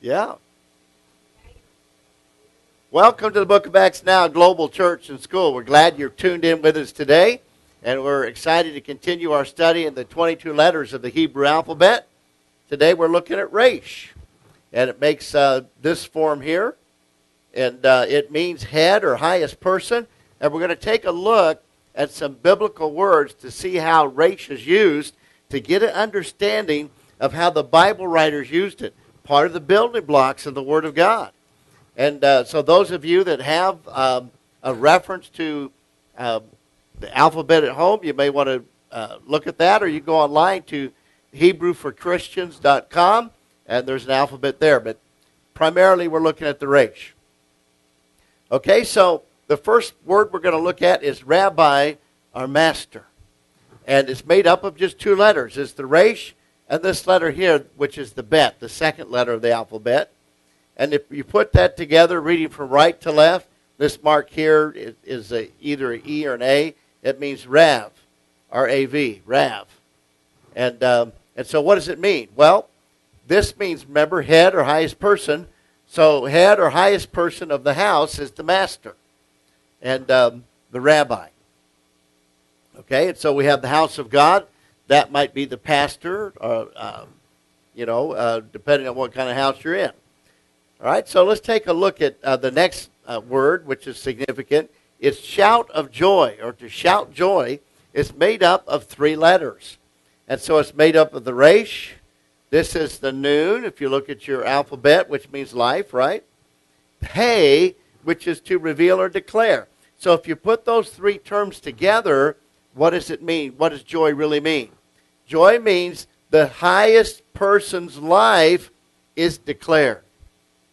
Yeah. Welcome to the Book of Acts Now Global Church and School. We're glad you're tuned in with us today, and we're excited to continue our study in the 22 letters of the Hebrew alphabet. Today we're looking at Resh, and it makes uh, this form here, and uh, it means head or highest person. And we're going to take a look at some biblical words to see how Resh is used to get an understanding of how the Bible writers used it, part of the building blocks of the Word of God. And uh, so, those of you that have um, a reference to uh, the alphabet at home, you may want to uh, look at that, or you go online to HebrewForChristians.com, and there's an alphabet there. But primarily, we're looking at the Resh. Okay, so the first word we're going to look at is Rabbi, our master. And it's made up of just two letters. It's the Resh and this letter here, which is the Bet, the second letter of the alphabet. And if you put that together, reading from right to left, this mark here is, a, either an E or an A. It means Rav, R-A-V, Rav. And, um, and so what does it mean? Well, this means, remember, head or highest person. So head or highest person of the house is the master and um, the rabbi. Okay, and so we have the house of God. That might be the pastor, or, um, you know, uh, depending on what kind of house you're in. All right, so let's take a look at uh, the next uh, word, which is significant. It's shout of joy, or to shout joy. It's made up of three letters. And so it's made up of the resh. This is the Nun, if you look at your alphabet, which means life, right? Hey, which is to reveal or declare. So if you put those three terms together, what does it mean? What does joy really mean? Joy means the highest person's life is declared.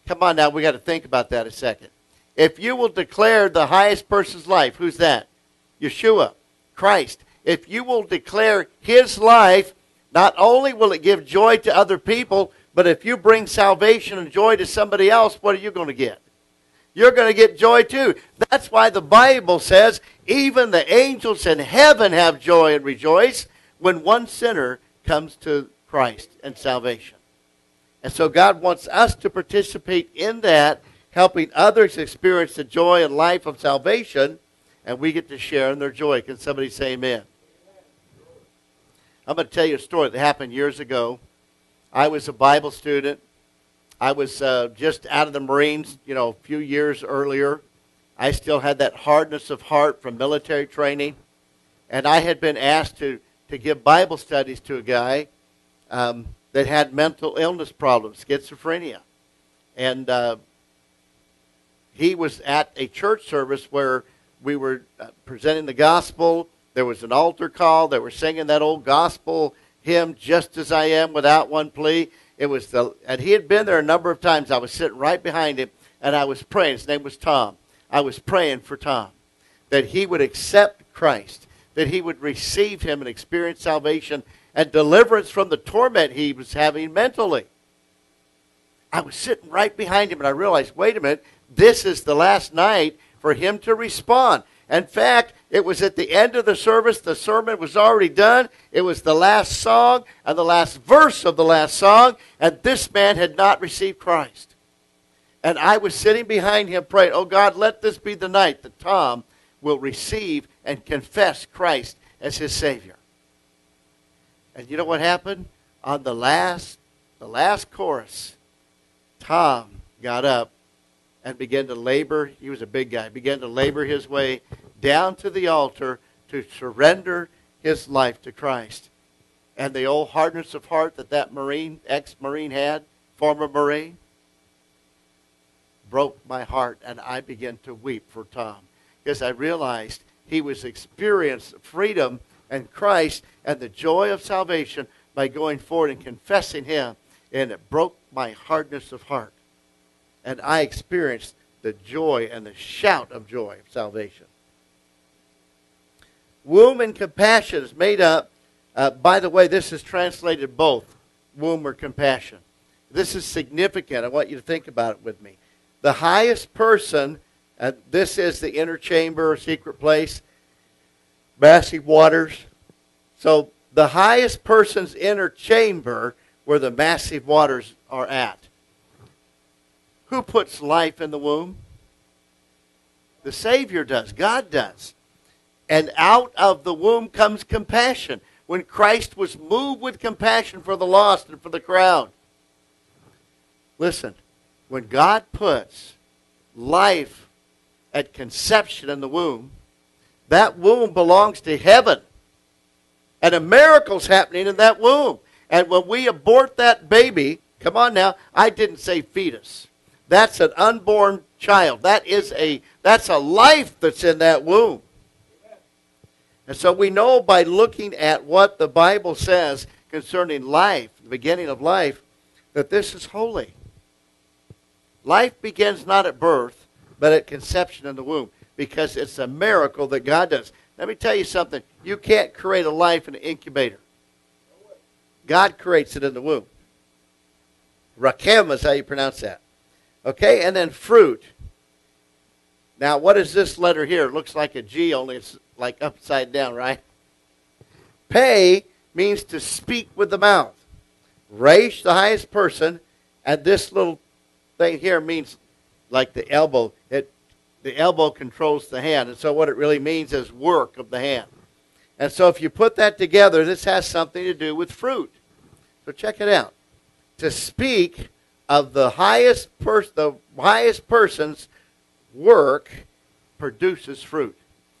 Come on now, we got to think about that a second. If you will declare the highest person's life, who's that? Yeshua, Christ. If you will declare his life, not only will it give joy to other people, but if you bring salvation and joy to somebody else, what are you going to get? You're going to get joy too. That's why the Bible says even the angels in heaven have joy and rejoice when one sinner comes to Christ and salvation. And so God wants us to participate in that, helping others experience the joy and life of salvation, and we get to share in their joy. Can somebody say amen? I'm going to tell you a story that happened years ago. I was a Bible student. I was uh, just out of the Marines, you know, a few years earlier. I still had that hardness of heart from military training. And I had been asked to, to give Bible studies to a guy um, that had mental illness problems, schizophrenia. And uh, he was at a church service where we were uh, presenting the gospel. There was an altar call. They were singing that old gospel hymn, Just As I Am, without one plea. It was the, and he had been there a number of times. I was sitting right behind him, and I was praying. His name was Tom. I was praying for Tom that he would accept Christ, that he would receive him and experience salvation and deliverance from the torment he was having mentally. I was sitting right behind him and I realized, wait a minute, this is the last night for him to respond. In fact, it was at the end of the service. The sermon was already done. It was the last song and the last verse of the last song, and this man had not received Christ. And I was sitting behind him praying, Oh God, let this be the night that Tom will receive and confess Christ as his Savior. And you know what happened? On the last, the last chorus, Tom got up and began to labor. He was a big guy. Began to labor his way down to the altar to surrender his life to Christ. And the old hardness of heart that that Marine, ex-Marine had, former Marine, broke my heart, and I began to weep for Tom because I realized he was experiencing freedom and Christ and the joy of salvation by going forward and confessing Him. And it broke my hardness of heart. And I experienced the joy and the shout of joy of salvation. Womb and compassion is made up. Uh, by the way, this is translated both womb or compassion. This is significant. I want you to think about it with me. The highest person, uh, this is the inner chamber, secret place, massive waters. So the highest person's inner chamber where the massive waters are at. Who puts life in the womb? The Savior does. God does. And out of the womb comes compassion. When Christ was moved with compassion for the lost and for the crowd. Listen, when God puts life at conception in the womb, that womb belongs to heaven. And a miracle's happening in that womb. And when we abort that baby, come on now, I didn't say fetus. That's an unborn child. That is a that's a life that's in that womb. And so we know by looking at what the Bible says concerning life, the beginning of life, that this is holy. Life begins not at birth, but at conception in the womb, because it's a miracle that God does. Let me tell you something. You can't create a life in an incubator. God creates it in the womb. Rakem is how you pronounce that. Okay, and then fruit. Now, what is this letter here? It looks like a G, only it's like upside down, right? Pay means to speak with the mouth. Resh, the highest person, and this little thing here means like the elbow. It the elbow controls the hand, and so what it really means is work of the hand. And so if you put that together, this has something to do with fruit. So check it out. To speak of the highest pers- the highest person's work produces fruit.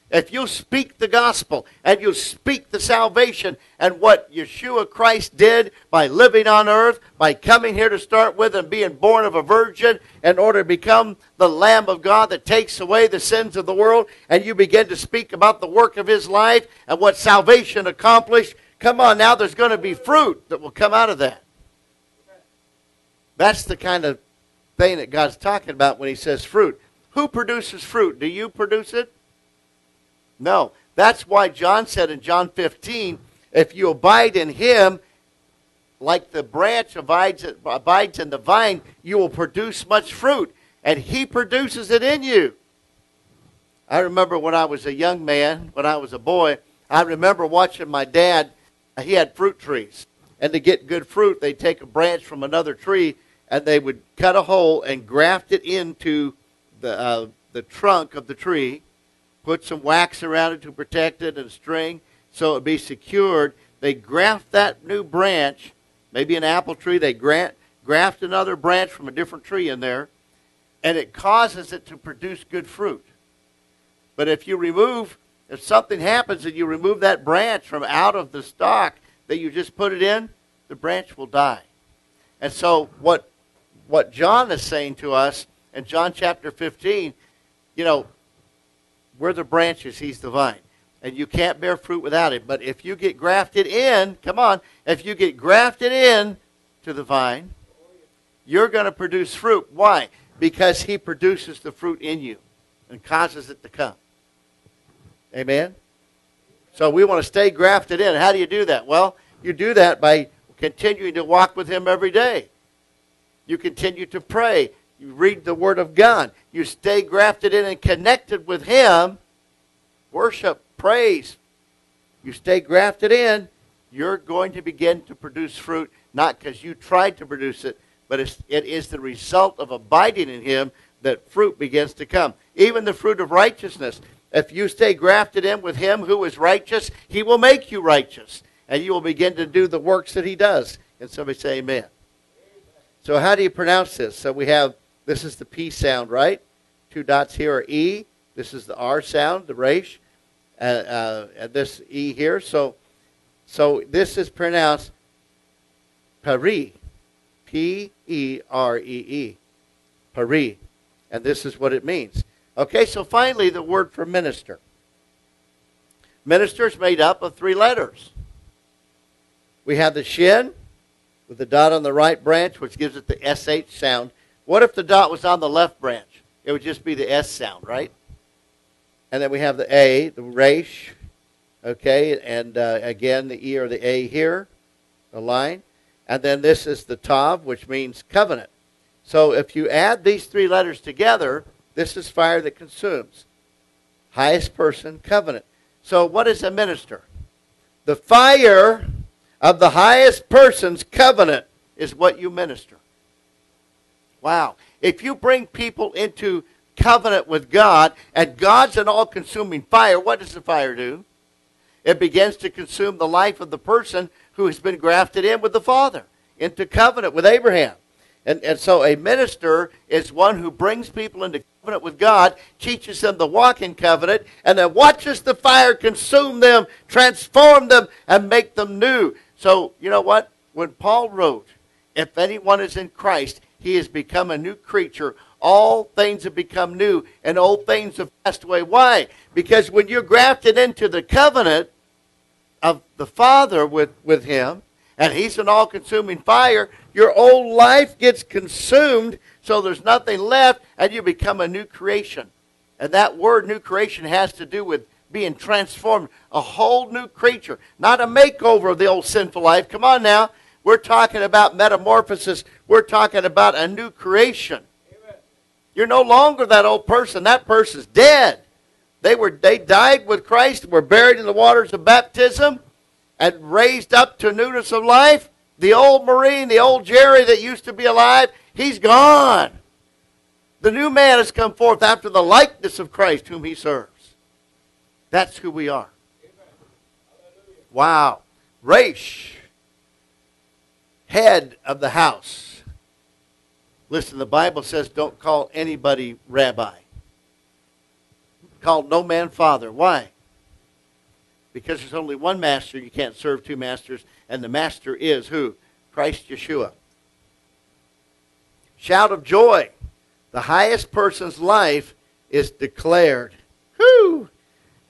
If you speak the gospel and you speak the salvation and what Yeshua Christ did by living on earth, by coming here to start with and being born of a virgin in order to become the Lamb of God that takes away the sins of the world, and you begin to speak about the work of his life and what salvation accomplished, come on now, there's going to be fruit that will come out of that. That's the kind of thing that God's talking about when he says fruit. Who produces fruit? Do you produce it? No. That's why John said in John 15, if you abide in him, like the branch abides, abides in the vine, you will produce much fruit. And he produces it in you. I remember when I was a young man, when I was a boy, I remember watching my dad. He had fruit trees. And to get good fruit, they'd take a branch from another tree and they would cut a hole and graft it into the, uh, the trunk of the tree put some wax around it to protect it and string so it would be secured. They graft that new branch, maybe an apple tree, they grant, graft another branch from a different tree in there, and it causes it to produce good fruit. But if you remove, if something happens and you remove that branch from out of the stock that you just put it in, the branch will die. And so what what John is saying to us in John chapter 15, you know, we're the branches, he's the vine. And you can't bear fruit without him. But if you get grafted in, come on, if you get grafted in to the vine, you're going to produce fruit. Why? Because he produces the fruit in you and causes it to come. Amen? So we want to stay grafted in. How do you do that? Well, you do that by continuing to walk with him every day. You continue to pray. You read the Word of God. You stay grafted in and connected with Him. Worship, praise. You stay grafted in. You're going to begin to produce fruit, not because you tried to produce it, but it's, it is the result of abiding in Him that fruit begins to come. Even the fruit of righteousness. If you stay grafted in with Him who is righteous, He will make you righteous. And you will begin to do the works that He does. And somebody say, Amen. So, how do you pronounce this? So, we have this is the P sound, right? Two dots here are E. This is the R sound, the Resh. Uh, uh, and this E here. So, so this is pronounced Pari. P E R E E. Pari. And this is what it means. Okay, so finally, the word for minister. Minister is made up of three letters. We have the shin with the dot on the right branch, which gives it the SH sound. What if the dot was on the left branch? It would just be the S sound, right? And then we have the A, the resh, okay, and uh, again the E or the A here, the line. And then this is the Tav, which means covenant. So if you add these three letters together, this is fire that consumes. Highest person, covenant. So what is a minister? The fire of the highest person's covenant is what you minister. Wow. If you bring people into covenant with God and God's an all consuming fire, what does the fire do? It begins to consume the life of the person who has been grafted in with the Father into covenant with Abraham. And, and so a minister is one who brings people into covenant with God, teaches them to walk in covenant, and then watches the fire consume them, transform them, and make them new. So, you know what? When Paul wrote, If anyone is in Christ, he has become a new creature. All things have become new, and old things have passed away. Why? Because when you're grafted into the covenant of the Father with, with Him, and He's an all consuming fire, your old life gets consumed, so there's nothing left, and you become a new creation. And that word new creation has to do with being transformed, a whole new creature, not a makeover of the old sinful life. Come on now. We're talking about metamorphosis. We're talking about a new creation. Amen. You're no longer that old person. That person's dead. They were they died with Christ, were buried in the waters of baptism, and raised up to newness of life. The old Marine, the old Jerry that used to be alive, he's gone. The new man has come forth after the likeness of Christ whom he serves. That's who we are. Wow. Raish, head of the house. Listen, the Bible says don't call anybody rabbi. Call no man father. Why? Because there's only one master. You can't serve two masters and the master is who? Christ Yeshua. Shout of joy. The highest person's life is declared. Whoo!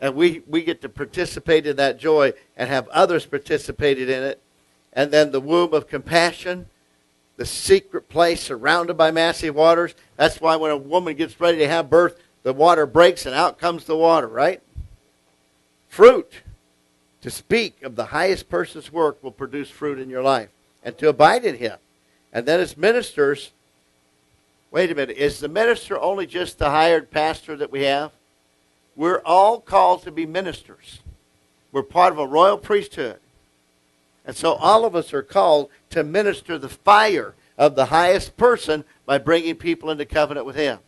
And we, we get to participate in that joy and have others participated in it. And then the womb of compassion, the secret place surrounded by massive waters. That's why when a woman gets ready to have birth, the water breaks and out comes the water, right? Fruit. To speak of the highest person's work will produce fruit in your life and to abide in him. And then as ministers, wait a minute, is the minister only just the hired pastor that we have? We're all called to be ministers. We're part of a royal priesthood. And so all of us are called to minister the fire of the highest person by bringing people into covenant with him.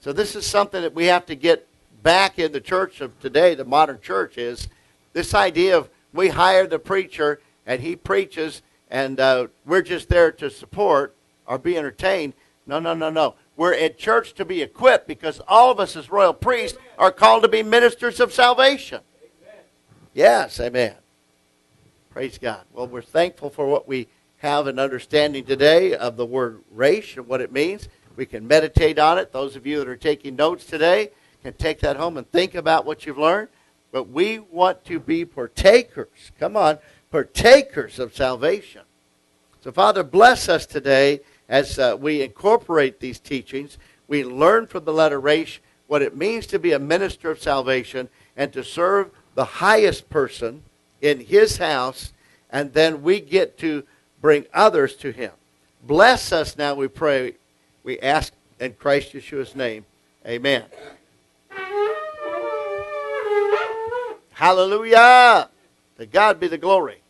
So this is something that we have to get back in the church of today, the modern church is this idea of we hire the preacher and he preaches and uh, we're just there to support or be entertained. No, no, no, no. We're at church to be equipped because all of us as royal priests are called to be ministers of salvation. Amen. Yes, amen. Praise God. Well, we're thankful for what we have an understanding today of the word race and what it means. We can meditate on it. Those of you that are taking notes today can take that home and think about what you've learned but we want to be partakers. Come on, partakers of salvation. So, Father, bless us today as uh, we incorporate these teachings. We learn from the letter Resh what it means to be a minister of salvation and to serve the highest person in his house, and then we get to bring others to him. Bless us now, we pray. We ask in Christ Yeshua's name. Amen. Hallelujah. To God be the glory.